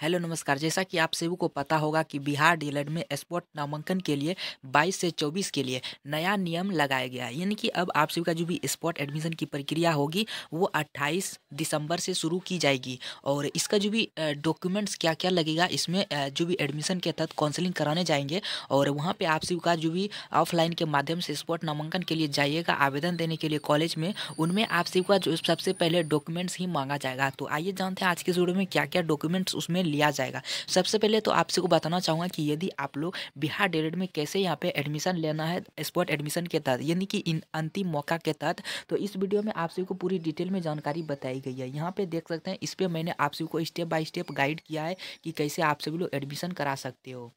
Hello, नमस्कार। जैसा कि आप सभी को पता होगा कि बिहार डीएलएड में स्पोर्ट नामांकन के लिए 22 से 24 के लिए नया नियम लगाया गया है। यानी कि अब आप सभी का जो भी स्पोर्ट एडमिशन की प्रक्रिया होगी, वो 28 दिसंबर से शुरू की जाएगी। और इसका जो भी डॉक्यूमेंट्स क्या क्या लगेगा, इसमें जो भी एडमिशन के तहत काउंसलिंग कराने जाएँगे। और वहाँ पर आप सभी का जो भी ऑफलाइन के माध्यम से स्पोर्ट नामांकन के लिए जाइएगा, आवेदन देने के लिए कॉलेज में, उनमें आप सभी का जो सबसे पहले डॉक्यूमेंट्स ही मांगा जाएगा। तो आइए जानते हैं आज के वीडियो में क्या क्या डॉक्यूमेंट्स उसमें लिया जाएगा। सबसे पहले तो आपसे को बताना चाहूँगा कि यदि आप लोग बिहार डेलेड में कैसे यहाँ पे एडमिशन लेना है स्पोर्ट एडमिशन के तहत, यानी कि इन अंतिम मौका के तहत तो इस वीडियो में आप सभी को पूरी डिटेल में जानकारी बताई गई है। यहाँ पे देख सकते हैं, इस पर मैंने आप को स्टेप बाय स्टेप गाइड किया है कि कैसे आप सभी लोग एडमिशन करा सकते हो।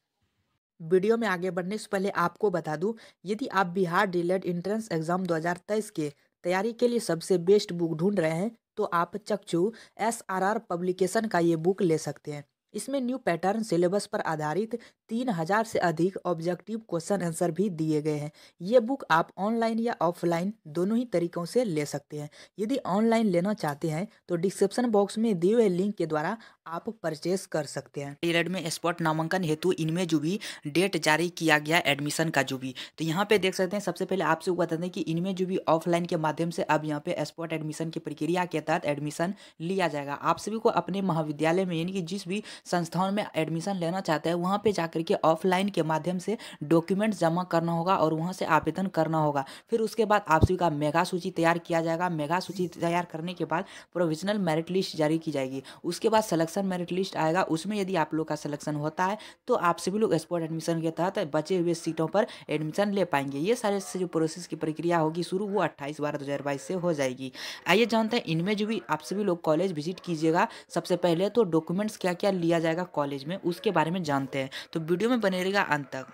वीडियो में आगे बढ़ने से पहले आपको बता दूँ, यदि आप बिहार डीलेड इंट्रेंस एग्ज़ाम 2023 के तैयारी के लिए सबसे बेस्ट बुक ढूंढ रहे हैं तो आप चक्षु एस आर आर पब्लिकेशन का ये बुक ले सकते हैं। इसमें न्यू पैटर्न सिलेबस पर आधारित तीन हज़ार से अधिक ऑब्जेक्टिव क्वेश्चन आंसर भी दिए गए हैं। ये बुक आप ऑनलाइन या ऑफलाइन दोनों ही तरीकों से ले सकते हैं। यदि ऑनलाइन लेना चाहते हैं तो डिस्क्रिप्शन बॉक्स में दिए हुए लिंक के द्वारा आप परचेस कर सकते हैं। पीरियड में स्पॉट नामांकन हेतु इनमें जो भी डेट जारी किया गया एडमिशन का जो भी। तो यहाँ पे देख सकते हैं, सबसे पहले आपसे बता दें कि इनमें जो भी ऑफलाइन के माध्यम से अब यहाँ पे स्पॉट एडमिशन की प्रक्रिया के तहत एडमिशन लिया जाएगा। आप सभी को अपने महाविद्यालय में, यानी कि जिस भी संस्थाओं में एडमिशन लेना चाहते हैं, वहाँ पर जाकर के ऑफलाइन के माध्यम से डॉक्यूमेंट्स जमा करना होगा और वहाँ से आवेदन करना होगा। फिर उसके बाद आप सभी का मेगा सूची तैयार किया जाएगा। मेगा सूची तैयार करने के बाद प्रोविजनल मेरिट लिस्ट जारी की जाएगी। उसके बाद सिलेक्शन मेरिट लिस्ट आएगा, उसमें यदि आप लोग का सिलेक्शन होता है तो आप सभी लोग स्पोर्ट एडमिशन के तहत बचे हुए सीटों पर एडमिशन ले पाएँगे। ये सारे से जो प्रोसेस की प्रक्रिया होगी, शुरू वो अट्ठाईस बारह दो से हो जाएगी। आइए जानते हैं, इनमें जो भी आप सभी लोग कॉलेज विज़िट कीजिएगा, सबसे पहले तो डॉक्यूमेंट्स क्या क्या लिया जाएगा कॉलेज में, उसके बारे में जानते हैं। तो वीडियो में बने रहेगा अंत तक।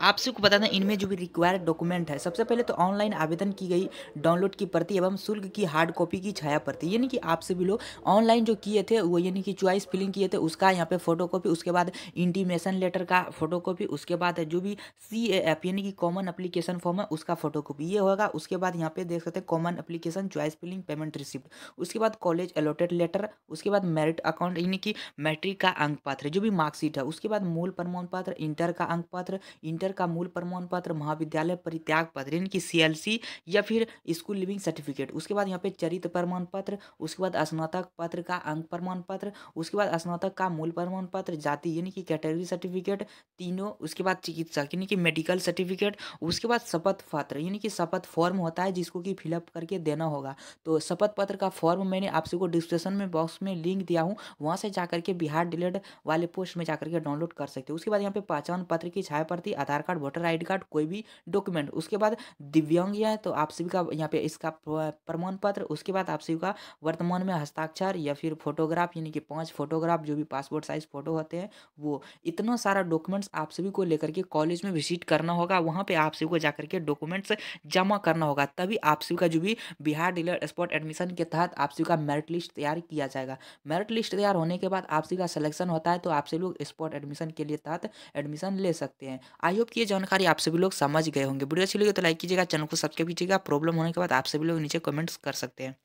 आपसे को बता दें इनमें जो भी रिक्वायर्ड डॉक्यूमेंट है, सबसे पहले तो ऑनलाइन आवेदन की गई डाउनलोड की प्रति एवं शुल्क की हार्ड कॉपी की छाया प्रति। यानी कि आपसे भी लोग ऑनलाइन जो किए थे, वो यानी कि चॉइस फिलिंग किए थे, उसका यहाँ पे फ़ोटो उसके बाद इंटीमेशन लेटर का फ़ोटो उसके बाद जो भी सी यानी कि कॉमन अप्लीकेशन फॉर्म है, उसका फ़ोटो ये होगा, उसके बाद यहाँ पे देख सकते हैं common application choice filling payment receipt उसके बाद कॉलेज अलॉटेड लेटर उसके बाद मेरिट अकाउंट यानी कि मैट्रिक का अंक पत्र जो भी मार्कशीट है। उसके बाद मूल प्रमाण पत्र इंटर का अंक पत्र इंटर टीचर का मूल प्रमाण पत्र महाविद्यालय परित्याग पत्र, यानी कि सी या फिर स्कूल लिविंग सर्टिफिकेट। उसके बाद यहाँ पे चरित्र प्रमाण पत्र उसके बाद स्नातक पत्र का अंक प्रमाण पत्र उसके बाद स्नातक का मूल प्रमाण पत्र जाति, यानी कि कैटेगरी सर्टिफिकेट तीनों, उसके बाद चिकित्सक, यानी कि मेडिकल सर्टिफिकेट, उसके बाद शपथ पत्र, यानी कि शपथ फॉर्म होता है जिसको कि फिलअप करके देना होगा। तो शपथ पत्र का फॉर्म मैंने आपसे को डिस्क्रिप्शन में बॉक्स में लिंक दिया हूँ, वहाँ से जाकर के बिहार डिलेड वाले पोस्ट में जाकर के डाउनलोड कर सकते हैं। उसके बाद यहाँ पे पहचान पत्र की छाया प्रति Aadhaar Aadhaar card, voter ID card, कोई भी डॉक्यूमेंट। उसके बाद दिव्यांग है तो आप सभी का यहाँ पे इसका प्रमाण पत्र उसके बाद आप सभी का वर्तमान में हस्ताक्षर या फिर फोटोग्राफ, यानी कि पाँच फोटोग्राफ, जो भी पासपोर्ट साइज़ फ़ोटो होते हैं, वो इतना सारा डॉक्यूमेंट्स आप सभी को लेकर के कॉलेज में विज़िट करना होगा। वहाँ पे आप सभी को जाकर के डॉक्यूमेंट्स जमा करना होगा। तभी आप सभी का जो भी बिहार डीलर स्पॉट एडमिशन के तहत आप सभी का मेरिट लिस्ट तैयार किया जाएगा। मेरिट लिस्ट तैयार होने के बाद आप सभी का सिलेक्शन होता है तो आप सभी लोग स्पॉट एडमिशन के लिए तहत एडमिशन ले सकते हैं। आई कि ये जानकारी आप सभी लोग समझ गए होंगे। वीडियो अच्छी लगे तो लाइक कीजिएगा, चैनल को सब्सक्राइब कीजिएगा। प्रॉब्लम होने के बाद आप सभी लोग नीचे कमेंट्स कर सकते हैं।